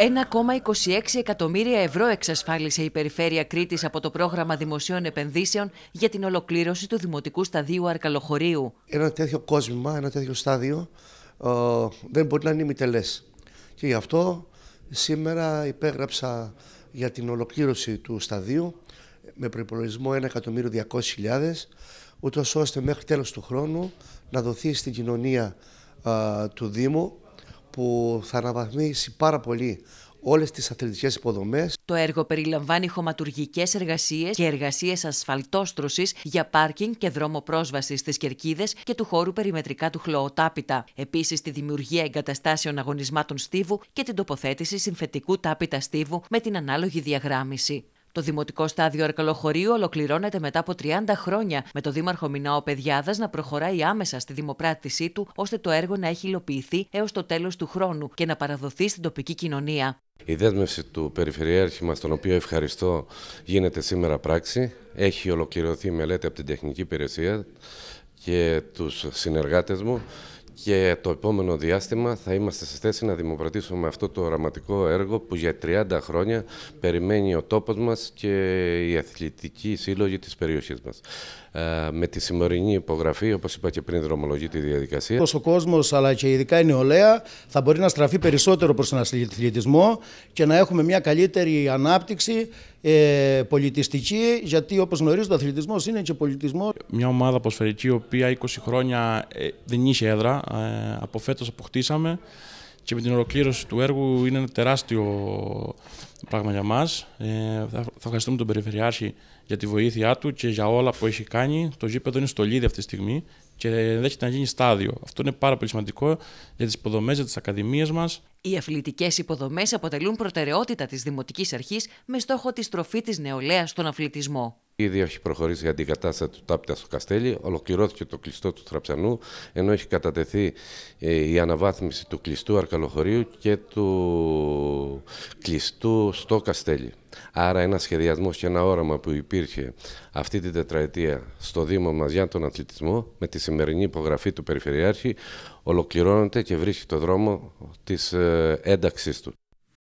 1,26 εκατομμύρια ευρώ εξασφάλισε η Περιφέρεια Κρήτης από το πρόγραμμα δημοσίων επενδύσεων για την ολοκλήρωση του Δημοτικού Σταδίου Αρκαλοχωρίου. Ένα τέτοιο κόσμημα, ένα τέτοιο στάδιο ε, δεν μπορεί να είναι ημιτελές. Και γι' αυτό σήμερα υπέγραψα για την ολοκλήρωση του σταδίου με προπολογισμό 1.200.000 ούτως ώστε μέχρι τέλος του χρόνου να δοθεί στην κοινωνία ε, του Δήμου που θα αναβαθμίσει πάρα πολύ όλες τις αθλητικές υποδομές. Το έργο περιλαμβάνει χωματουργικές εργασίες και εργασίες ασφαλτόστρωσης για πάρκινγκ και δρόμο πρόσβασης στις κερκίδες και του χώρου περιμετρικά του χλωοτάπητα. Επίσης, τη δημιουργία εγκαταστάσεων αγωνισμάτων στίβου και την τοποθέτηση συμφετικού τάπητα στίβου με την ανάλογη διαγράμμιση. Το Δημοτικό Στάδιο Αρκαλοχωρίου ολοκληρώνεται μετά από 30 χρόνια, με το Δήμαρχο Μινάο Παιδιάδα να προχωράει άμεσα στη δημοπράτησή του, ώστε το έργο να έχει υλοποιηθεί έως το τέλος του χρόνου και να παραδοθεί στην τοπική κοινωνία. Η δέσμευση του Περιφερειάρχη μας, τον οποίο ευχαριστώ, γίνεται σήμερα πράξη. Έχει ολοκληρωθεί μελέτη από την Τεχνική Υπηρεσία και τους συνεργάτες μου και το επόμενο διάστημα θα είμαστε σε θέση να δημοπρατήσουμε αυτό το οραματικό έργο που για 30 χρόνια περιμένει ο τόπος μας και η αθλητική σύλλογη της περιοχής μας. Ε, με τη σημερινή υπογραφή, όπως είπα και πριν, δρομολογεί τη διαδικασία. Ο κόσμος, αλλά και ειδικά η νεολαία, θα μπορεί να στραφεί περισσότερο προς τον αθλητισμό και να έχουμε μια καλύτερη ανάπτυξη ε, πολιτιστική, γιατί όπως γνωρίζετε ο αθλητισμός είναι και πολιτισμός. Μια ομάδα ποσφαιρική, η οποία 20 χρόνια ε, δεν είχε έδρα, ε, από φέτος αποκτήσαμε και με την ολοκλήρωση του έργου είναι ένα τεράστιο πράγμα για μας. Ε, θα, ευχαριστούμε τον Περιφερειάρχη για τη βοήθειά του και για όλα που έχει κάνει. Το γήπεδο είναι στο λίδι αυτή τη στιγμή και δέχεται να γίνει στάδιο. Αυτό είναι πάρα πολύ σημαντικό για τις υποδομές, για τις ακαδημίες μας. Οι αθλητικές υποδομές αποτελούν προτεραιότητα της Δημοτικής Αρχής με στόχο τη στροφή της νεολαίας στον αθλητισμό. Ήδη έχει προχωρήσει η αντικατάσταση του Τάπητα στο Καστέλι, ολοκληρώθηκε το κλειστό του Θραψανού, ενώ έχει κατατεθεί ε, η αναβάθμιση του κλειστού Αρκαλοχωρίου και του κλειστού στο Καστέλι. Άρα ένα σχεδιασμός και ένα όραμα που υπήρχε αυτή την τετραετία στο Δήμο μας για τον αθλητισμό με τη σημερινή υπογραφή του Περιφερειάρχη ολοκληρώνεται και βρίσκει το δρόμο της ε, ένταξής του.